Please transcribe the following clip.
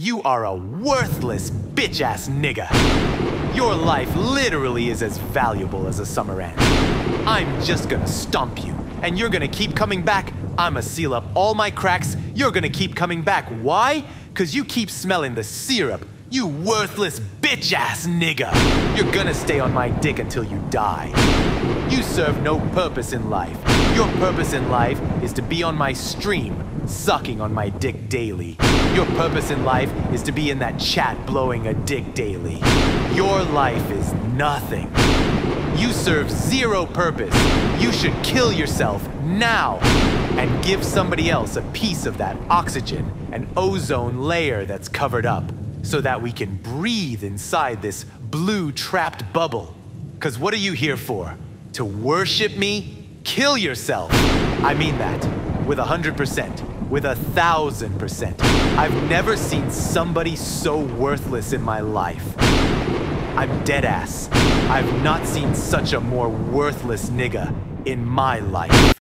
You are a worthless bitch ass nigga. Your life literally is as valuable as a summer ant. I'm just gonna stomp you, and you're gonna keep coming back. I'ma seal up all my cracks. You're gonna keep coming back. Why? Cause you keep smelling the syrup. You worthless bitch ass nigga. You're gonna stay on my dick until you die. You serve no purpose in life. Your purpose in life is to be on my stream, sucking on my dick daily. Your purpose in life is to be in that chat blowing a dick daily. Your life is nothing. You serve zero purpose. You should kill yourself now and give somebody else a piece of that oxygen and ozone layer that's covered up so that we can breathe inside this blue trapped bubble. Because what are you here for? To worship me? Kill yourself. I mean that with a hundred percent, with a thousand percent. I've never seen somebody so worthless in my life. I'm dead ass. I've not seen such a more worthless nigga in my life.